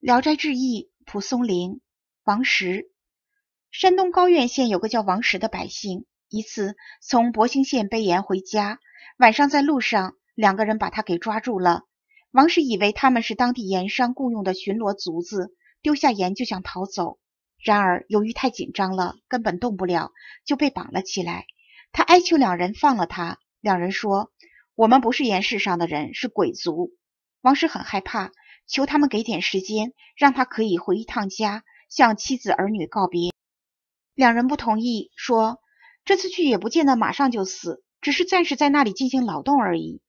聊斋志异》蒲松龄，王石。山东高院县有个叫王石的百姓，一次从博兴县背盐回家，晚上在路上，两个人把他给抓住了。王石以为他们是当地盐商雇佣的巡逻卒子，丢下盐就想逃走。然而由于太紧张了，根本动不了，就被绑了起来。他哀求两人放了他，两人说：“我们不是盐市上的人，是鬼族。”王石很害怕。求他们给点时间，让他可以回一趟家，向妻子儿女告别。两人不同意，说这次去也不见得马上就死，只是暂时在那里进行劳动而已。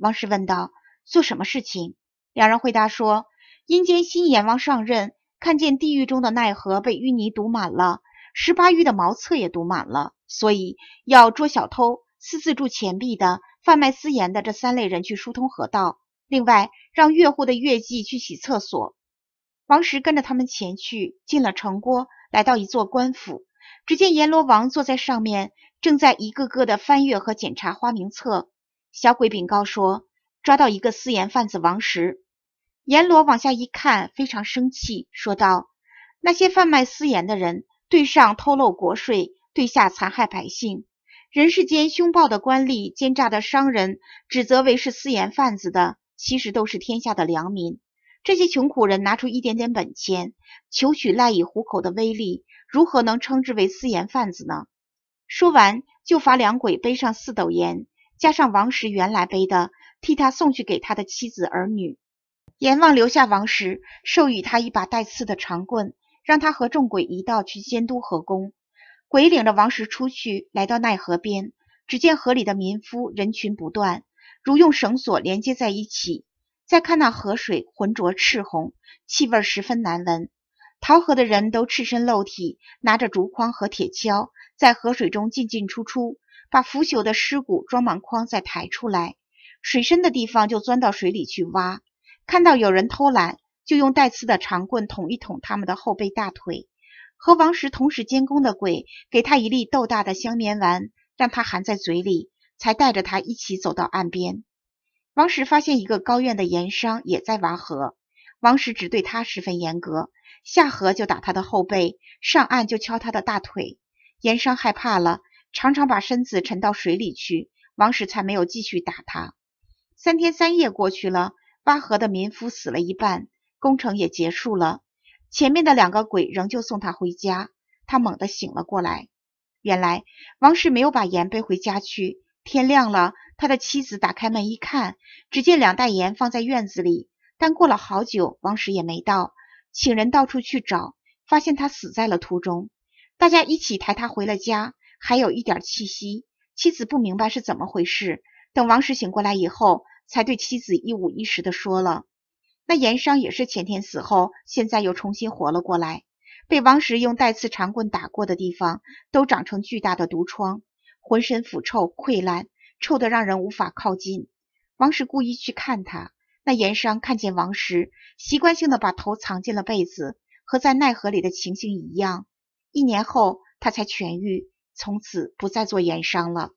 王石问道：“做什么事情？”两人回答说：“阴间新阎王上任，看见地狱中的奈何被淤泥堵满了，十八狱的茅厕也堵满了，所以要捉小偷、私自铸钱币的、贩卖私盐的这三类人去疏通河道。”另外，让越户的月季去洗厕所。王石跟着他们前去，进了城郭，来到一座官府，只见阎罗王坐在上面，正在一个个的翻阅和检查花名册。小鬼禀告说，抓到一个私盐贩子王石。阎罗往下一看，非常生气，说道：“那些贩卖私盐的人，对上偷漏国税，对下残害百姓，人世间凶暴的官吏、奸诈的商人，指责为是私盐贩子的。”其实都是天下的良民，这些穷苦人拿出一点点本钱，求取赖以糊口的威力，如何能称之为私盐贩子呢？说完，就罚两鬼背上四斗盐，加上王石原来背的，替他送去给他的妻子儿女。阎王留下王石，授予他一把带刺的长棍，让他和众鬼一道去监督河工。鬼领着王石出去，来到奈河边，只见河里的民夫人群不断。如用绳索连接在一起，再看那河水浑浊赤红，气味十分难闻。逃河的人都赤身露体，拿着竹筐和铁锹，在河水中进进出出，把腐朽的尸骨装满筐再抬出来。水深的地方就钻到水里去挖。看到有人偷懒，就用带刺的长棍捅一捅他们的后背、大腿。和王石同时监工的鬼给他一粒豆大的香棉丸，让他含在嘴里。才带着他一起走到岸边。王石发现一个高院的盐商也在挖河，王石只对他十分严格，下河就打他的后背，上岸就敲他的大腿。盐商害怕了，常常把身子沉到水里去，王石才没有继续打他。三天三夜过去了，挖河的民夫死了一半，工程也结束了。前面的两个鬼仍旧送他回家，他猛地醒了过来。原来王石没有把盐背回家去。天亮了，他的妻子打开门一看，只见两袋盐放在院子里。但过了好久，王石也没到，请人到处去找，发现他死在了途中。大家一起抬他回了家，还有一点气息。妻子不明白是怎么回事，等王石醒过来以后，才对妻子一五一十的说了。那盐商也是前天死后，现在又重新活了过来，被王石用带刺长棍打过的地方，都长成巨大的毒疮。浑身腐臭溃烂，臭得让人无法靠近。王石故意去看他，那盐商看见王石，习惯性的把头藏进了被子，和在奈何里的情形一样。一年后，他才痊愈，从此不再做盐商了。